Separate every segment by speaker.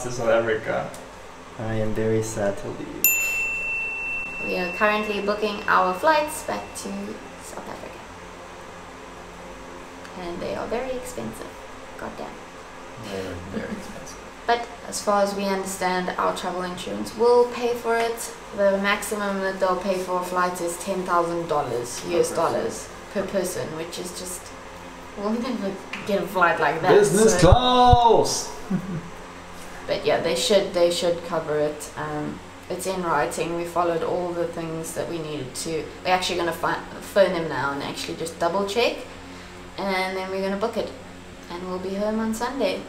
Speaker 1: our flights to South Africa.
Speaker 2: I am very sad to leave.
Speaker 3: We are currently booking our flights back to South Africa. And they are very expensive. God Goddamn.
Speaker 1: Very, very expensive.
Speaker 3: But as far as we understand, our travel insurance will pay for it. The maximum that they'll pay for a flight is ten thousand dollars US dollars per person, which is just we'll never get a flight like that.
Speaker 1: Business
Speaker 3: so-
Speaker 1: class!
Speaker 3: But yeah, they should they should cover it. Um, it's in writing. We followed all the things that we needed to. We're actually gonna phone them now and actually just double check, and then we're gonna book it, and we'll be home on Sunday.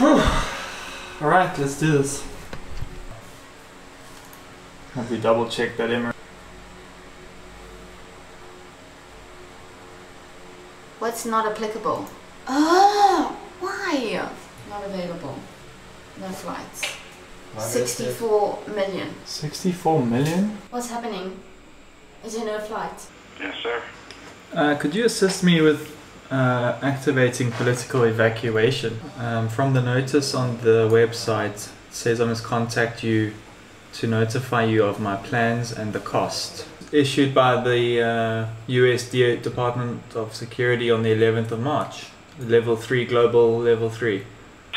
Speaker 1: Alright, let's do this. Have we double checked that Emirates?
Speaker 3: What's not applicable? Oh, why? Not available. No flights. 64 million.
Speaker 1: 64 million?
Speaker 3: What's happening? Is there no flight?
Speaker 4: Yes, sir.
Speaker 1: Uh, could you assist me with uh, activating political evacuation? Um, from the notice on the website, it says I must contact you to notify you of my plans and the cost. Issued by the uh, US D- Department of Security on the 11th of March. Level 3, global level 3.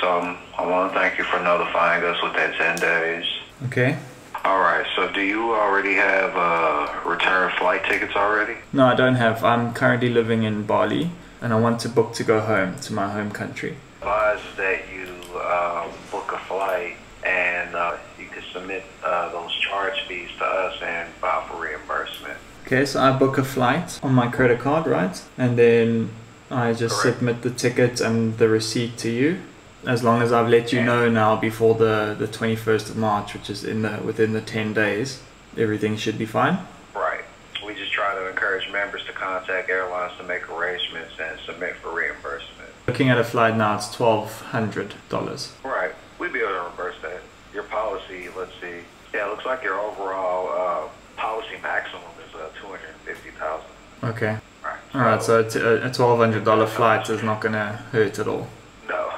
Speaker 4: So um, I want to thank you for notifying us with that 10 days.
Speaker 1: Okay.
Speaker 4: All right, so do you already have uh, return flight tickets already?
Speaker 1: No, I don't have. I'm currently living in Bali and I want to book to go home to my home country.
Speaker 4: Advise that you uh, book a flight and uh, you can submit uh, those charge fees to us and file for reimbursement.
Speaker 1: Okay, so I book a flight on my credit card, right? And then I just
Speaker 4: Correct.
Speaker 1: submit the ticket and the receipt to you. As long as I've let you know now before the, the 21st of March, which is in the within the 10 days, everything should be fine.
Speaker 4: Right. We just try to encourage members to contact airlines to make arrangements and submit for reimbursement.
Speaker 1: Looking at a flight now, it's $1,200.
Speaker 4: Right. We'd be able to reimburse that. Your policy, let's see. Yeah, it looks like your overall uh, policy maximum is uh, 250000
Speaker 1: Okay.
Speaker 4: Right.
Speaker 1: Alright, so a $1,200 flight is not going to hurt at all.
Speaker 4: No.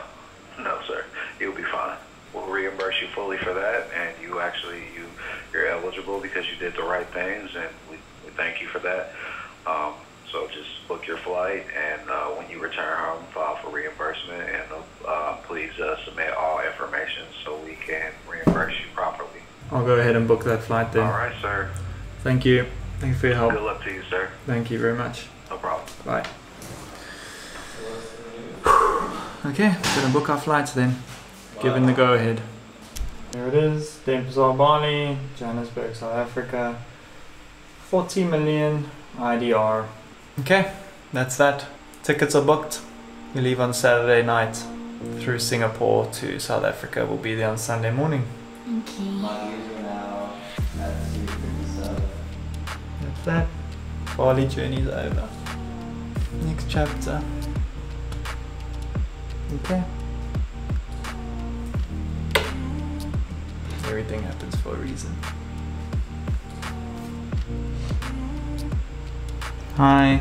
Speaker 4: No, sir. You'll be fine. We'll reimburse you fully for that, and you actually, you, you're because you did the right things, and we, we thank you for that. Um, so just book your flight, and uh, when you return home, file for reimbursement, and uh, please uh, submit all information so we can reimburse you properly.
Speaker 1: I'll go ahead and book that flight then.
Speaker 4: All right, sir.
Speaker 1: Thank you. Thank you for your help.
Speaker 4: Good luck to you, sir.
Speaker 1: Thank you very much.
Speaker 4: No problem.
Speaker 1: Bye. Okay, gonna book our flights then. Given the go ahead. There it is. Denpasar, Bali, Johannesburg, South Africa. 40 million IDR. Okay, that's that. Tickets are booked. We leave on Saturday night through Singapore to South Africa. We'll be there on Sunday morning.
Speaker 3: Okay.
Speaker 2: My user now at 257.
Speaker 1: That's that. Bali journey's over. Next chapter. Okay. Everything happens for a reason. Hi.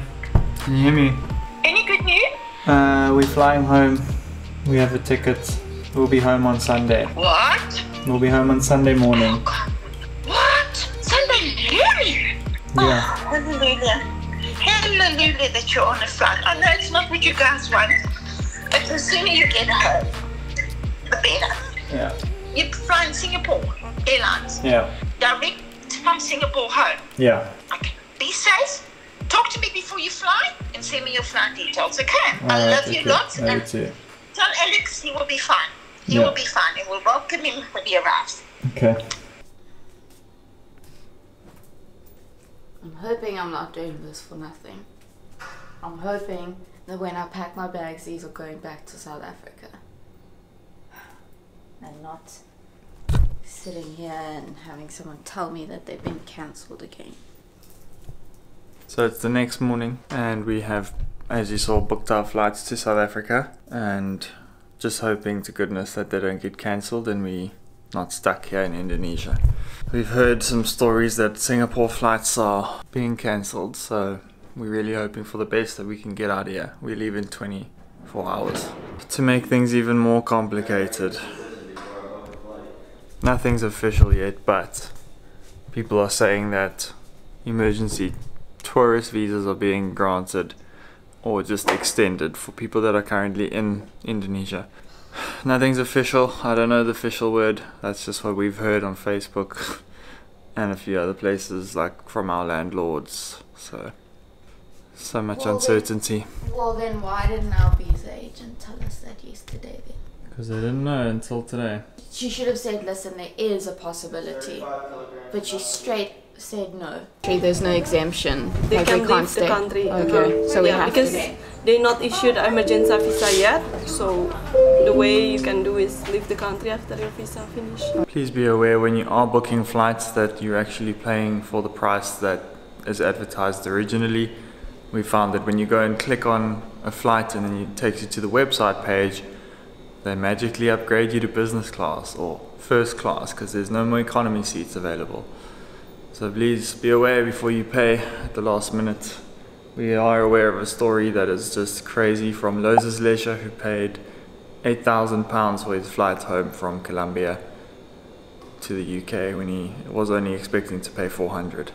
Speaker 1: Can you hear me?
Speaker 5: Any good news?
Speaker 1: Uh, we're flying home. We have a ticket. We'll be home on Sunday.
Speaker 5: What?
Speaker 1: We'll be home on Sunday morning.
Speaker 5: What? Sunday morning?
Speaker 1: Yeah.
Speaker 5: Hallelujah. Hallelujah that you're on a flight. I know it's not what you guys want, but the sooner you get home, the better.
Speaker 1: Yeah.
Speaker 5: You fly in Singapore Airlines,
Speaker 1: Yeah.
Speaker 5: direct from Singapore home.
Speaker 1: Yeah.
Speaker 5: Okay. Be safe. Talk to me before you fly and send me your flight details, okay? I
Speaker 1: Alright,
Speaker 5: love you
Speaker 1: okay.
Speaker 5: lots.
Speaker 1: Love you
Speaker 5: And
Speaker 1: too.
Speaker 5: tell Alex he will be fine. He
Speaker 1: Yeah.
Speaker 5: will be fine and we'll welcome him when he arrives.
Speaker 1: Okay.
Speaker 3: I'm hoping I'm not doing this for nothing. I'm hoping that when I pack my bags, these are going back to South Africa. And not sitting here and having someone tell me that they've been cancelled again.
Speaker 1: So it's the next morning, and we have, as you saw, booked our flights to South Africa, and just hoping to goodness that they don't get cancelled and we not stuck here in Indonesia. We've heard some stories that Singapore flights are being cancelled, so we're really hoping for the best that we can get out of here. We leave in 24 hours. To make things even more complicated, Nothing's official yet, but people are saying that emergency tourist visas are being granted or just extended for people that are currently in Indonesia. Nothing's official. I don't know the official word. That's just what we've heard on Facebook and a few other places, like from our landlords. So, so much
Speaker 3: Well, then-
Speaker 1: uncertainty.
Speaker 3: Well, then why didn't our visa agent tell us that yesterday then?
Speaker 1: Because I didn't know until today.
Speaker 3: She should have said, listen, there is a possibility. But she straight said no. There's no exemption.
Speaker 6: They
Speaker 3: Like,
Speaker 6: can
Speaker 3: we can't
Speaker 6: leave
Speaker 3: stay.
Speaker 6: the country.
Speaker 3: Okay, so we
Speaker 6: yeah,
Speaker 3: have
Speaker 6: because
Speaker 3: to.
Speaker 6: they not issued emergency visa yet. So the way you can do is leave the country after your visa finish.
Speaker 1: Please be aware when you are booking flights that you're actually paying for the price that is advertised originally. We found that when you go and click on a flight and then it takes you to the website page, they magically upgrade you to business class or first class because there's no more economy seats available. So please be aware before you pay at the last minute. We are aware of a story that is just crazy from Lozes Leisure who paid £8,000 for his flight home from Colombia to the UK when he was only expecting to pay 400.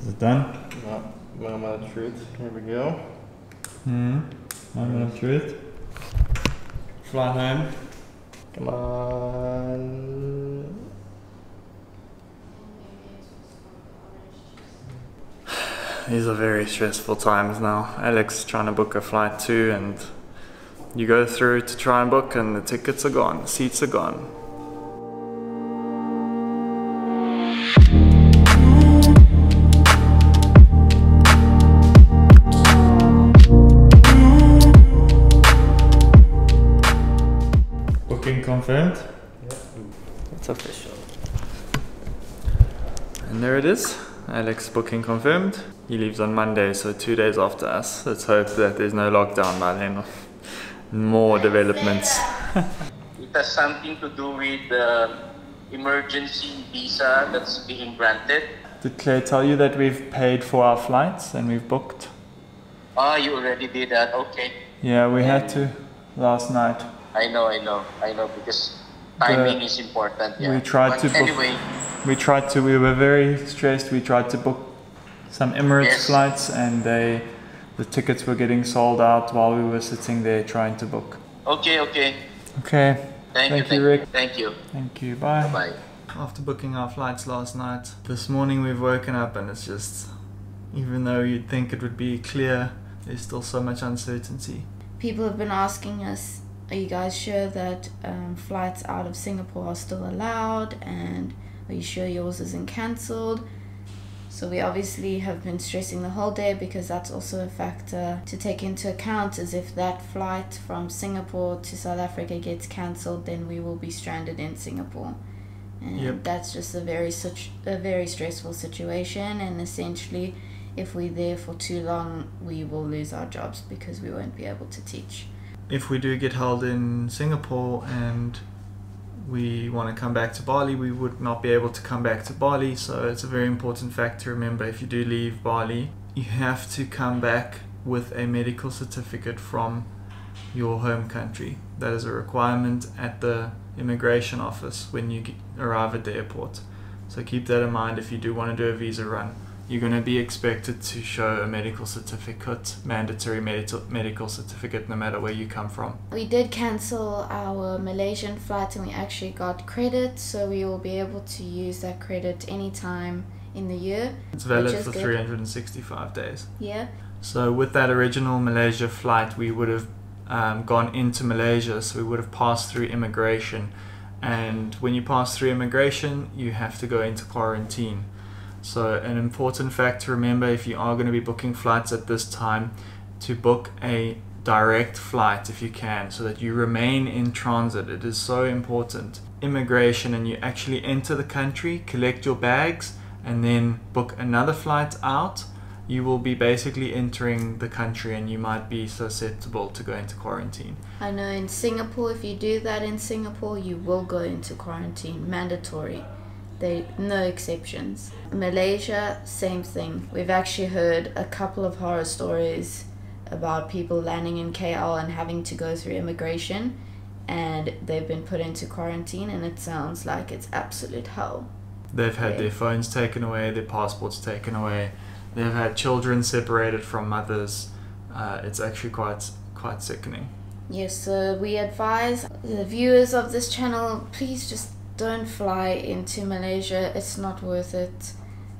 Speaker 1: Is it done?
Speaker 7: No, moment of truth. Here we go.
Speaker 1: Hmm. Moment of truth. Fly home.
Speaker 7: Come on.
Speaker 1: These are very stressful times now. Alex trying to book a flight too, and you go through to try and book, and the tickets are gone, seats are gone. Booking confirmed.
Speaker 7: It's official.
Speaker 1: And there it is. Alex booking confirmed. He leaves on Monday, so two days after us. Let's hope that there's no lockdown by then. More developments.
Speaker 8: It has something to do with the emergency visa that's being granted.
Speaker 1: Did Claire tell you that we've paid for our flights and we've booked?
Speaker 8: Ah, you already did that. Okay.
Speaker 1: Yeah, we had to last night.
Speaker 8: I know, I know, I know, because timing is important. Yeah.
Speaker 1: we tried
Speaker 8: but
Speaker 1: to book-
Speaker 8: Anyway,
Speaker 1: We tried to, we were very stressed. We tried to book some Emirates
Speaker 8: Yes.
Speaker 1: flights and they, the tickets were getting sold out while we were sitting there trying to book.
Speaker 8: okay, okay.
Speaker 1: Okay.
Speaker 8: Thank,
Speaker 1: Thank
Speaker 8: you,
Speaker 1: you, Rick.
Speaker 8: Thank you.
Speaker 1: Thank you. Bye.
Speaker 8: Bye.
Speaker 1: After booking our flights last night, this morning we've woken up and it's just, even though you'd think it would be clear, there's still so much uncertainty.
Speaker 3: People have been asking us, are you guys sure that um, flights out of Singapore are still allowed? And are you sure yours isn't cancelled? So we obviously have been stressing the whole day because that's also a factor to take into account is if that flight from Singapore to South Africa gets cancelled then we will be stranded in Singapore. And
Speaker 1: Yep.
Speaker 3: that's just a very such a very stressful situation and essentially if we're there for too long we will lose our jobs because we won't be able to teach.
Speaker 1: If we do get held in Singapore and we want to come back to Bali, we would not be able to come back to Bali. So it's a very important fact to remember if you do leave Bali, you have to come back with a medical certificate from your home country. That is a requirement at the immigration office when you arrive at the airport. So keep that in mind if you do want to do a visa run. You're going to be expected to show a medical certificate, mandatory medical medical certificate, no matter where you come from.
Speaker 3: We did cancel our Malaysian flight and we actually got credit so we will be able to use that credit anytime in the year.
Speaker 1: It's valid for
Speaker 3: good.
Speaker 1: 365 days.
Speaker 3: Yeah.
Speaker 1: So with that original Malaysia flight, we would have um, gone into Malaysia, so we would have passed through immigration. And when you pass through immigration, you have to go into quarantine. So an important fact to remember if you are going to be booking flights at this time, to book a direct flight if you can, so that you remain in transit. It is so important. Immigration, and you actually enter the country, collect your bags, and then book another flight out you will be basically entering the country and you might be susceptible to go into quarantine.
Speaker 3: I know in Singapore, if you do that in Singapore, you will go into quarantine, mandatory. They no exceptions. Malaysia, same thing. We've actually heard a couple of horror stories about people landing in KL and having to go through immigration, and they've been put into quarantine, and it sounds like it's absolute hell.
Speaker 1: They've had
Speaker 3: Yeah.
Speaker 1: their phones taken away, their passports taken away. They've had children separated from mothers. Uh, it's actually quite quite sickening.
Speaker 3: Yes, so we advise the viewers of this channel please just don't fly into Malaysia. It's not worth it.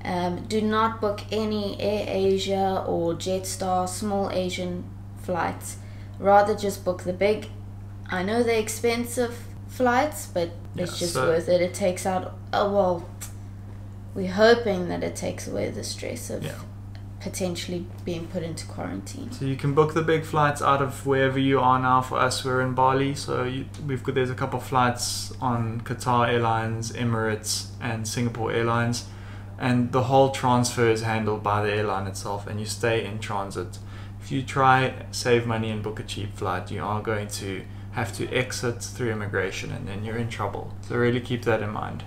Speaker 3: Um, do not book any Air Asia or Jetstar small Asian flights. Rather just book the big. I know they're expensive flights, but it's
Speaker 1: Yeah,
Speaker 3: just
Speaker 1: so-
Speaker 3: worth it. It takes out. Oh well, we're hoping that it takes away the stress of
Speaker 1: Yeah.
Speaker 3: Potentially being put into quarantine.
Speaker 1: So you can book the big flights out of wherever you are now. For us, we're in Bali, so you, we've got there's a couple of flights on Qatar Airlines, Emirates, and Singapore Airlines, and the whole transfer is handled by the airline itself, and you stay in transit. If you try save money and book a cheap flight, you are going to have to exit through immigration, and then you're in trouble. So really keep that in mind.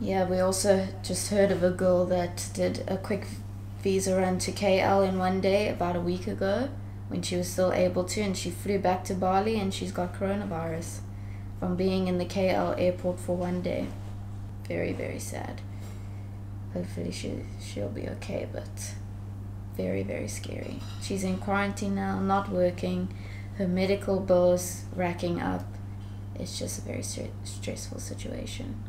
Speaker 3: Yeah, we also just heard of a girl that did a quick visa run to KL in one day about a week ago when she was still able to, and she flew back to Bali and she's got coronavirus from being in the KL airport for one day. Very, very sad. Hopefully she, she'll be okay, but very, very scary. She's in quarantine now, not working, her medical bills racking up. It's just a very stre- stressful situation.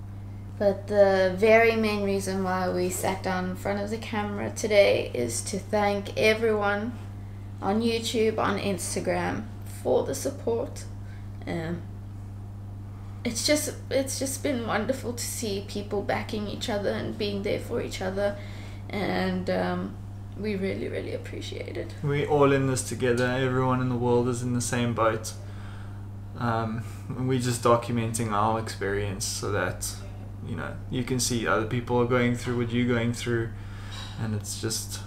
Speaker 3: But the very main reason why we sat down in front of the camera today is to thank everyone on YouTube, on Instagram for the support. Um, it's just it's just been wonderful to see people backing each other and being there for each other, and um, we really really appreciate it.
Speaker 1: We're all in this together. Everyone in the world is in the same boat. Um, we're just documenting our experience so that you know you can see other people are going through what you're going through, and it's just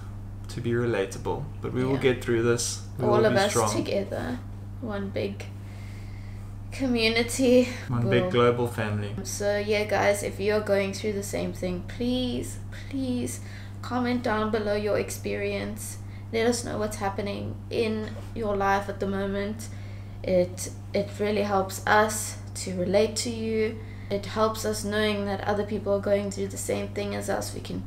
Speaker 1: to be relatable. But we will get through this. We
Speaker 3: All of us
Speaker 1: strong.
Speaker 3: together, one big community.
Speaker 1: One big global family.
Speaker 3: So yeah, guys, if you're going through the same thing, please, please comment down below your experience. Let us know what's happening in your life at the moment. It it really helps us to relate to you. It helps us knowing that other people are going through the same thing as us. We can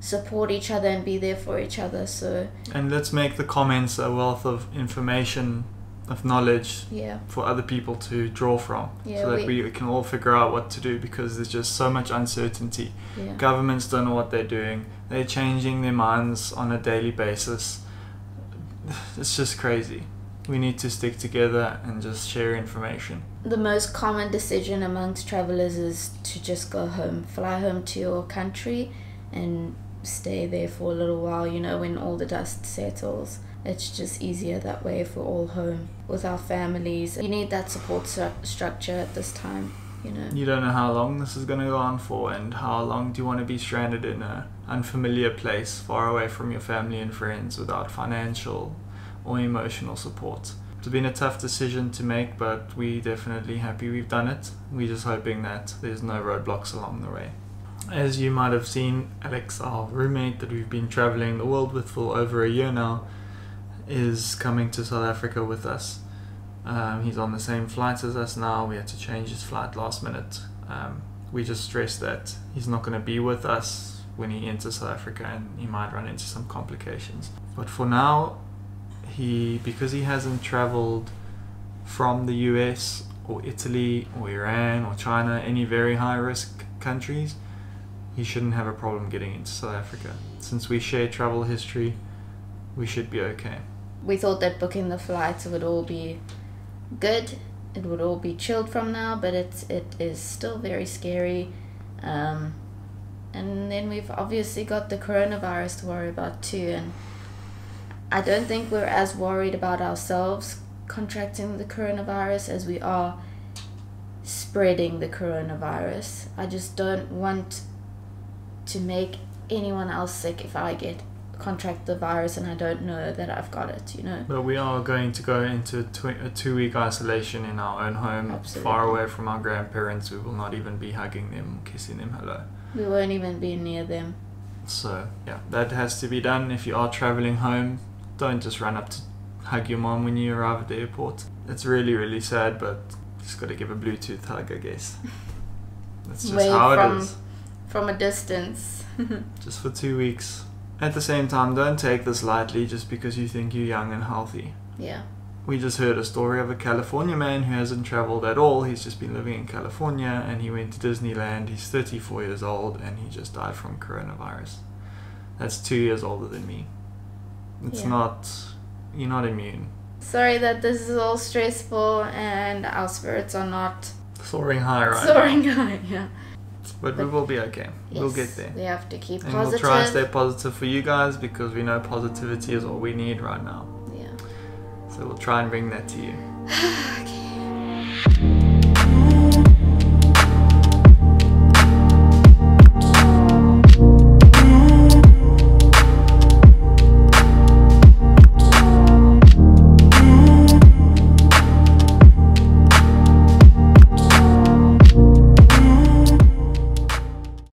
Speaker 3: support each other and be there for each other. So
Speaker 1: And let's make the comments a wealth of information, of knowledge
Speaker 3: yeah,
Speaker 1: for other people to draw from,
Speaker 3: Yeah,
Speaker 1: so that
Speaker 3: we-
Speaker 1: we can all figure out what to do because there's just so much uncertainty.
Speaker 3: yeah.
Speaker 1: Governments don't know what they're doing. They're changing their minds on a daily basis. It's just crazy. We need to stick together and just share information.
Speaker 3: the most common decision amongst travelers is to just go home, fly home to your country and stay there for a little while, you know, when all the dust settles. It's just easier that way if we're all home with our families. You need that support stru- structure at this time, you know.
Speaker 1: You don't know how long this is going to go on for, and how long do you want to be stranded in a unfamiliar place, far away from your family and friends, without financial or emotional support. It's been a tough decision to make, but we definitely happy we've done it. We're just hoping that there's no roadblocks along the way. As you might have seen, Alex, our roommate that we've been traveling the world with for over a year now, is coming to South Africa with us. Um, he's on the same flight as us now. We had to change his flight last minute. Um, we just stress that he's not going to be with us when he enters South Africa and he might run into some complications. But for now, he because he hasn't traveled from the US or Italy or Iran or China, any very high risk countries, he shouldn't have a problem getting into South Africa. Since we share travel history, we should be okay.
Speaker 3: We thought that booking the flights would all be good. It would all be chilled from now, but it's it is still very scary. Um, and then we've obviously got the coronavirus to worry about too. And I don't think we're as worried about ourselves contracting the coronavirus as we are spreading the coronavirus. I just don't want to make anyone else sick if I get contract the virus and I don't know that I've got it, you know.
Speaker 1: But we are going to go into a, tw- a two week isolation in our own home,
Speaker 3: Absolutely.
Speaker 1: far away from our grandparents. We will not even be hugging them, kissing them hello.
Speaker 3: We won't even be near them.
Speaker 1: So, yeah, that has to be done. If you are traveling home, don't just run up to hug your mom when you arrive at the airport. It's really, really sad, but Just got to give a Bluetooth hug, I guess. That's just
Speaker 3: Wave
Speaker 1: how
Speaker 3: from-
Speaker 1: it is.
Speaker 3: From a distance.
Speaker 1: Just for two weeks. At the same time, don't take this lightly just because you think you're young and healthy.
Speaker 3: yeah.
Speaker 1: We just heard a story of a California man who hasn't traveled at all. He's just been living in California and he went to Disneyland. He's 34 years old and he just died from coronavirus. That's two years older than me. It's
Speaker 3: Yeah.
Speaker 1: not, you're not immune.
Speaker 3: Sorry that this is all stressful and our spirits are not
Speaker 1: Soaring high right
Speaker 3: soaring high. Yeah.
Speaker 1: now. But we will be okay. We'll get there.
Speaker 3: We have to keep
Speaker 1: And
Speaker 3: positive.
Speaker 1: we'll try and stay positive for you guys because we know positivity is all we need right now.
Speaker 3: yeah.
Speaker 1: So we'll try and bring that to you.
Speaker 3: Okay.